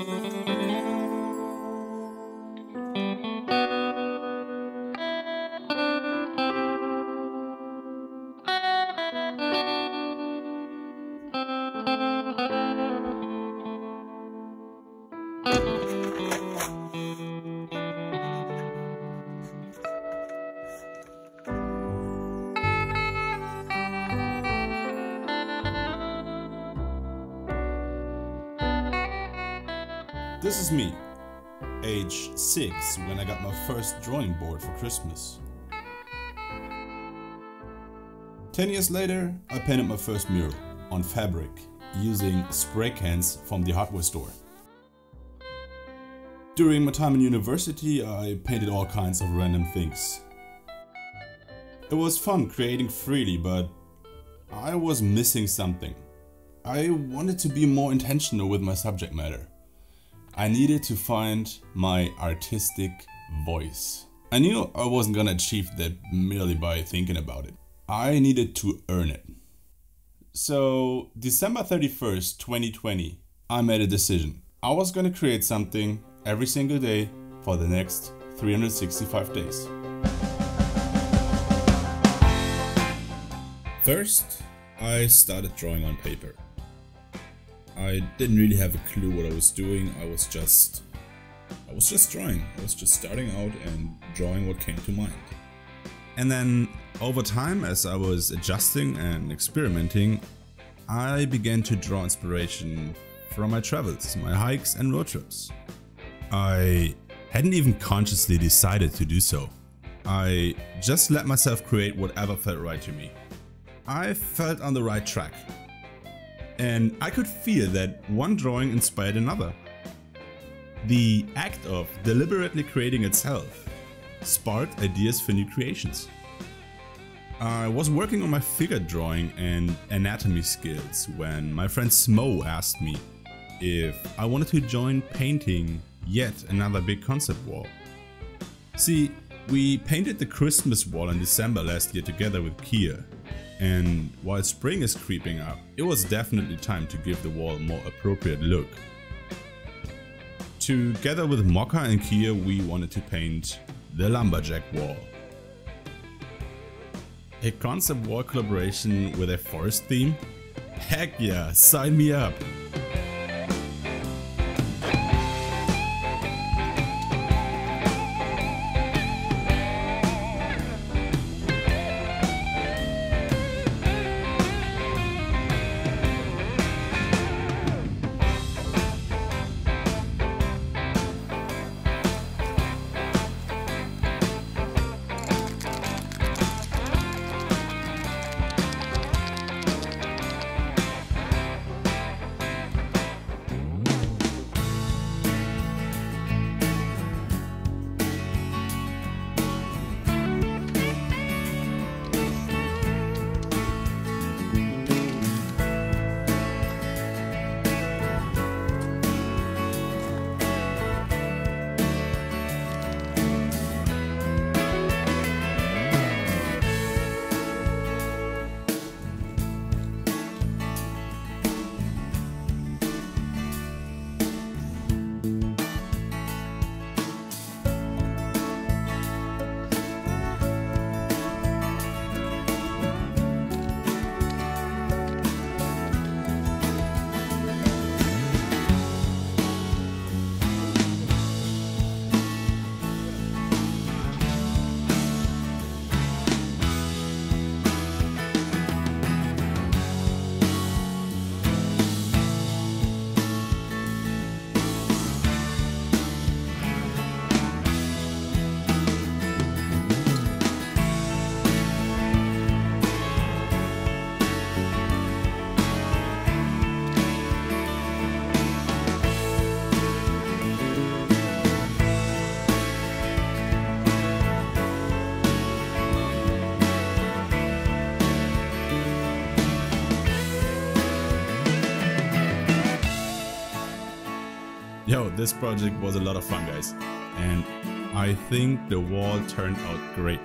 Mm-hmm. This is me, age 6 when I got my first drawing board for Christmas. 10 years later, I painted my first mural on fabric using spray cans from the hardware store. During my time in university, I painted all kinds of random things. It was fun creating freely, but I was missing something. I wanted to be more intentional with my subject matter. I needed to find my artistic voice. I knew I wasn't gonna achieve that merely by thinking about it. I needed to earn it. So, December 31st, 2020, I made a decision. I was gonna create something every single day for the next 365 days. First, I started drawing on paper. I didn't really have a clue what I was doing. I was just I was just drawing. I was just starting out and drawing what came to mind. And then over time as I was adjusting and experimenting, I began to draw inspiration from my travels, my hikes and road trips. I hadn't even consciously decided to do so. I just let myself create whatever felt right to me. I felt on the right track and I could feel that one drawing inspired another. The act of deliberately creating itself sparked ideas for new creations. I was working on my figure drawing and anatomy skills when my friend Smoe asked me if I wanted to join painting yet another big concept wall. See, we painted the Christmas wall in December last year together with Kier and while spring is creeping up, it was definitely time to give the wall a more appropriate look. Together with Mocka and Kier we wanted to paint the Lumberjack wall. A concept wall collaboration with a forest theme? Heck yeah, sign me up! Yo, this project was a lot of fun guys and I think the wall turned out great.